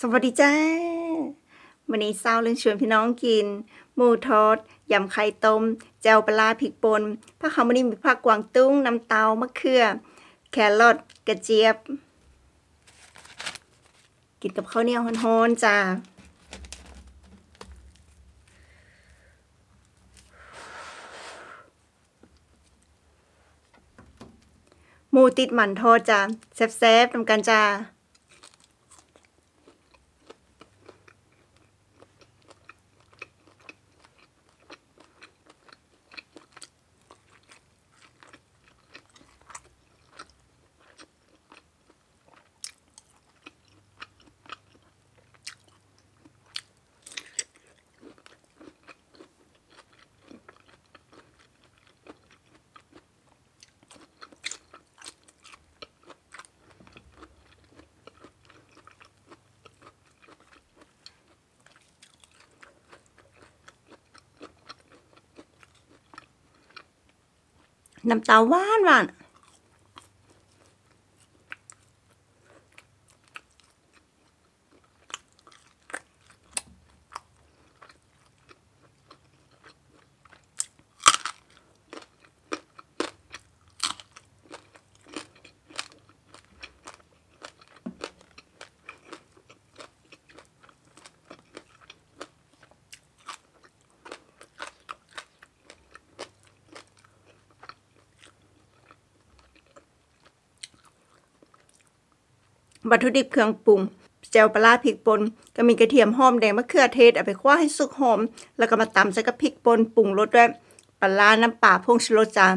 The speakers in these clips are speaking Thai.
สวัสดีจ้า วันนี้เศร้าเรื่องชวนพี่น้องกิน หมูทอดยำไข่ต้ม แจ่วปลาร้าพริกป่นผักขาวมันนี้มีผักกวางตุ้งน้ำเตามะเขือ แครอทกระเจี๊ยบ กินกับข้าวเหนียวฮ้อนๆจ้าหมูติดหมันทอดจ้าแซ่บๆนำกันจ้า น้ำตาลหวานหวาน วัตถุดิบเครื่องปรุงแจ่วปลาพริกป่นก็มีกระเทียมหอมแดงมะเขือเทศเอาไปคั่วให้สุกหอม แล้วก็มาตำใส่กับพริกป่นปรุงรสด้วยปลาร้าน้ำปลาผงชูรสจ้า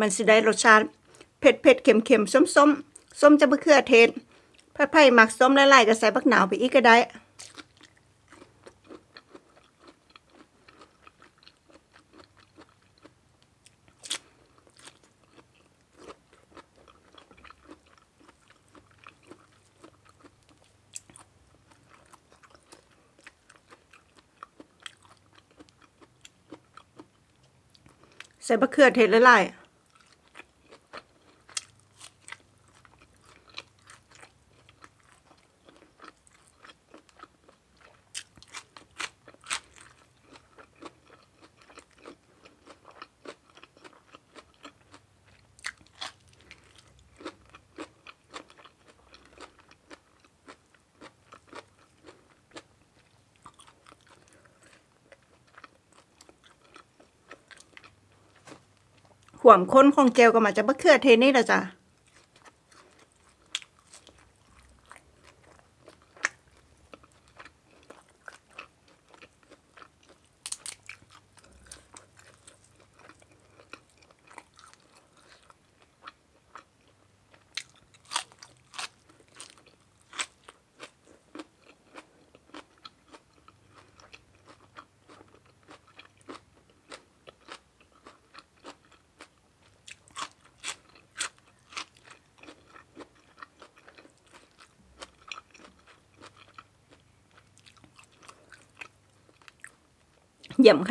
มันสิได้รสชาติเผ็ดเผ็ดเค็มเค็มๆส้มส้มๆ ส้มจะมะเขือเทศผัดไผ่หมักส้มละลายก็ใส่บักหนาวไปอีกก็ได้ใส่บะเขือเทศละลาย ขวมข้นของเจลก็มาจากบะเขือเทศนี่ละจ้ะ หย่ำไ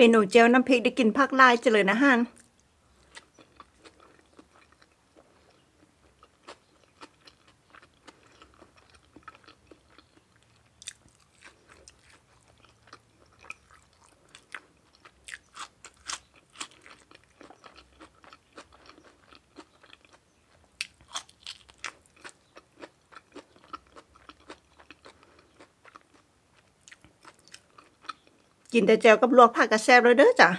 เมนูเจลน้ำพริกได้กินผักลายเจริญอาหาร กินแต่เจลกับลวกผักกระแซบเลยเด้อจ้ะ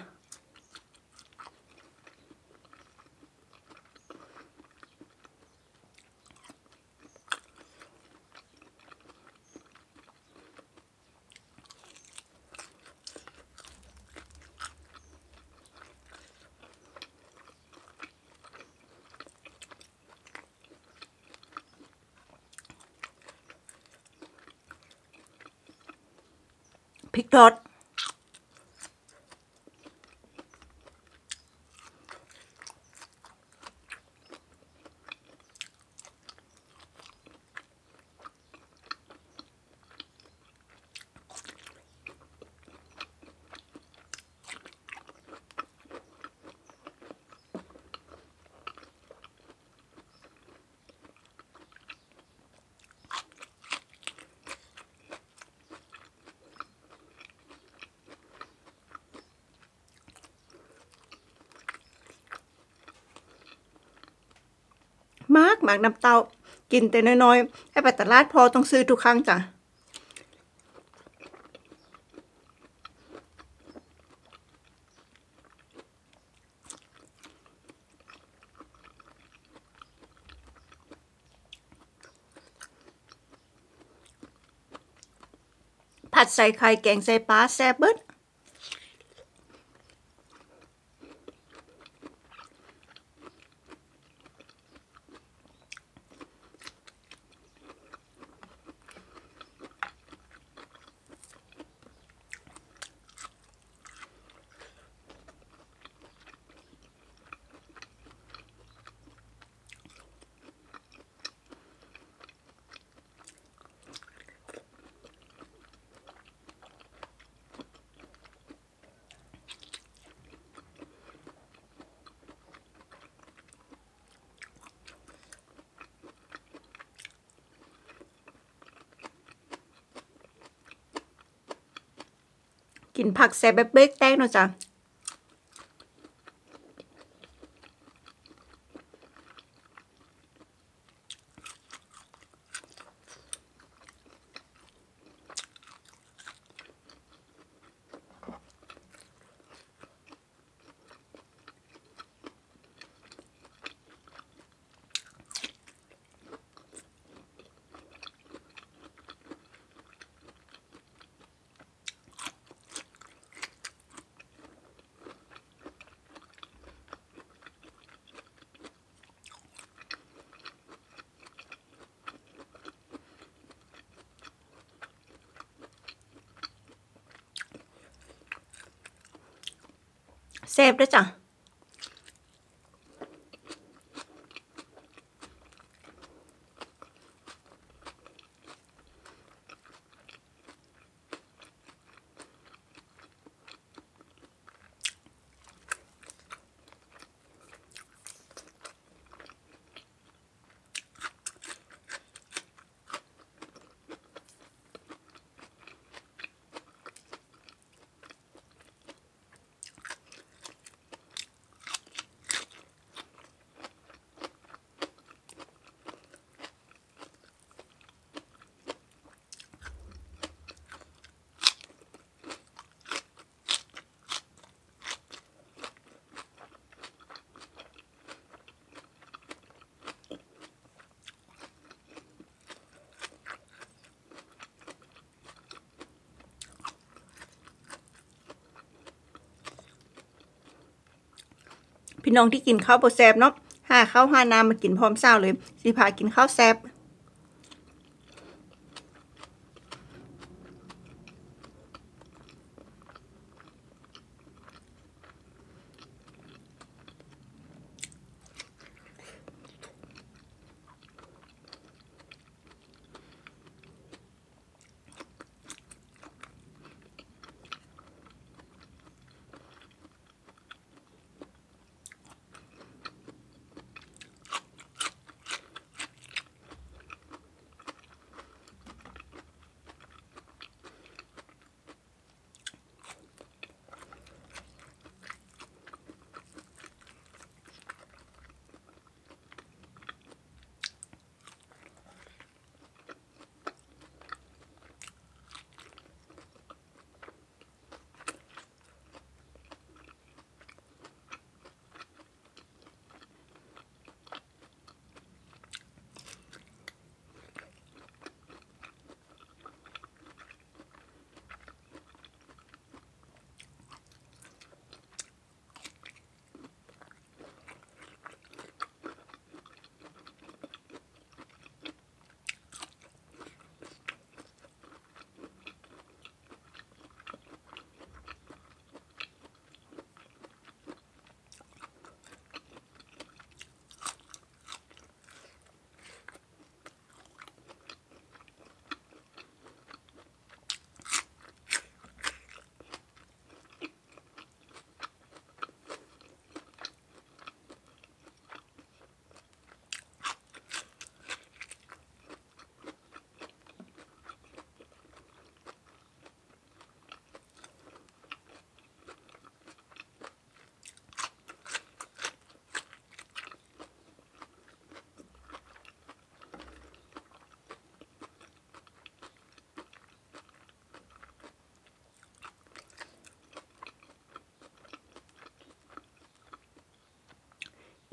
พริกทอด มากมากน้ำเต้า กินแต่น้อยๆให้ไปตลาดพอต้องซื้อทุกครั้งจ้ะผัดใส่ไข่แกงใส่ปลาแซ่บเบิด กินผักแซ่บเบ๊กแตงเนาะจ้ะ แซ่บด้วยจ้ะ พี่น้องที่กินข้าวโบแซบเนาะหาข้าวหาน้ำมากินพร้อมเศร้าเลยสิพากินข้าวแซ่บ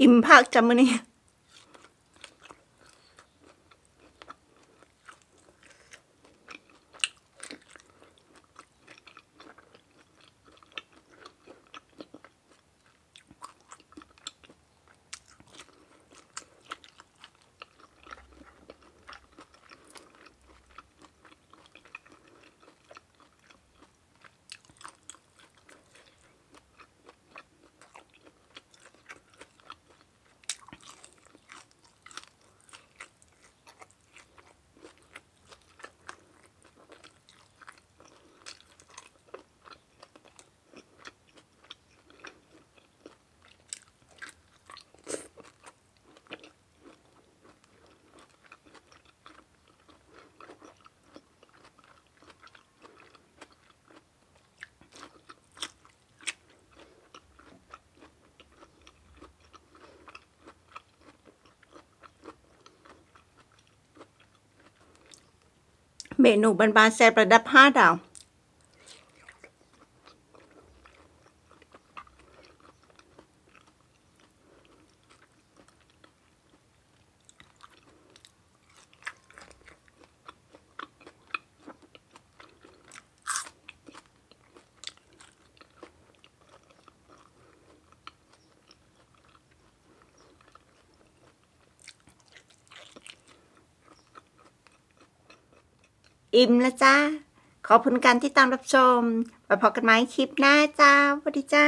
อิ่มพักจำมื้อนี่ เมนูบานๆแซ่บระดับ 5 ดาว อิ่มแล้วจ้า ขอบคุณการที่ตามรับชมไปพบกันใหม่คลิปหน้าจ้าสวัสดีจ้า